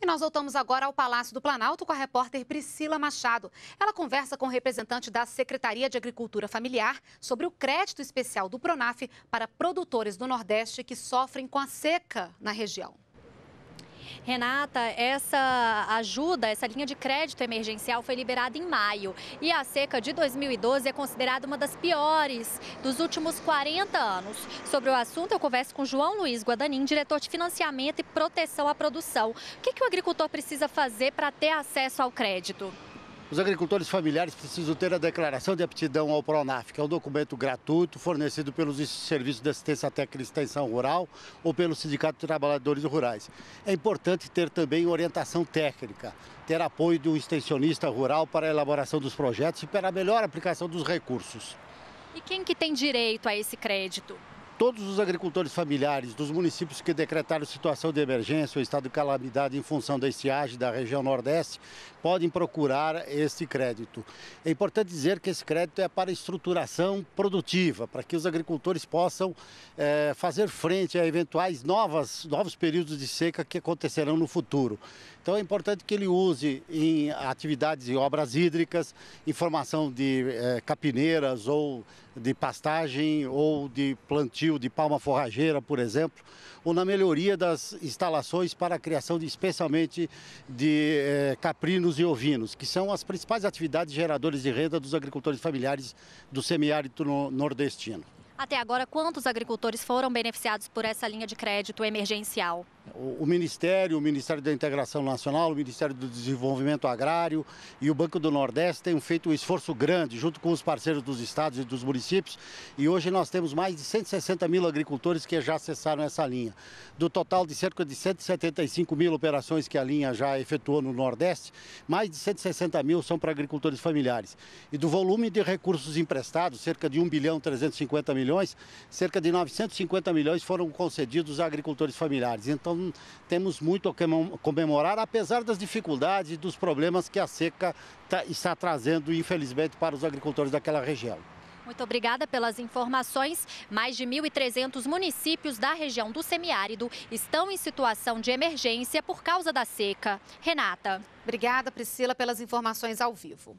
E nós voltamos agora ao Palácio do Planalto com a repórter Priscila Machado. Ela conversa com o representante da Secretaria de Agricultura Familiar sobre o crédito especial do Pronaf para produtores do Nordeste que sofrem com a seca na região. Renata, essa ajuda, essa linha de crédito emergencial foi liberada em maio e a seca de 2012 é considerada uma das piores dos últimos 40 anos. Sobre o assunto, eu converso com João Luiz Guadanin, diretor de financiamento e proteção à produção. O que, que o agricultor precisa fazer para ter acesso ao crédito? Os agricultores familiares precisam ter a declaração de aptidão ao PRONAF, que é um documento gratuito fornecido pelos serviços de assistência técnica e extensão rural ou pelo Sindicato de Trabalhadores Rurais. É importante ter também orientação técnica, ter apoio de um extensionista rural para a elaboração dos projetos e para a melhor aplicação dos recursos. E quem que tem direito a esse crédito? Todos os agricultores familiares dos municípios que decretaram situação de emergência ou estado de calamidade em função da estiagem da região Nordeste podem procurar esse crédito. É importante dizer que esse crédito é para estruturação produtiva, para que os agricultores possam é, fazer frente a eventuais novas, novos períodos de seca que acontecerão no futuro. Então é importante que ele use em atividades e obras hídricas, em formação de é, capineiras ou de pastagem ou de plantio de palma forrageira, por exemplo, ou na melhoria das instalações para a criação de, especialmente de é, caprinos e ovinos, que são as principais atividades geradoras de renda dos agricultores familiares do semiárido nordestino. Até agora, quantos agricultores foram beneficiados por essa linha de crédito emergencial? O, Ministério, o Ministério da Integração Nacional, o Ministério do Desenvolvimento Agrário e o Banco do Nordeste têm feito um esforço grande, junto com os parceiros dos estados e dos municípios, e hoje nós temos mais de 160 mil agricultores que já acessaram essa linha. Do total de cerca de 175 mil operações que a linha já efetuou no Nordeste, mais de 160 mil são para agricultores familiares. E do volume de recursos emprestados, cerca de 1 bilhão 350 milhões, cerca de 950 milhões foram concedidos a agricultores familiares. Então, temos muito a comemorar, apesar das dificuldades e dos problemas que a seca tá, está trazendo, infelizmente, para os agricultores daquela região. Muito obrigada pelas informações. Mais de 1.300 municípios da região do semiárido estão em situação de emergência por causa da seca. Renata. Obrigada, Priscila, pelas informações ao vivo.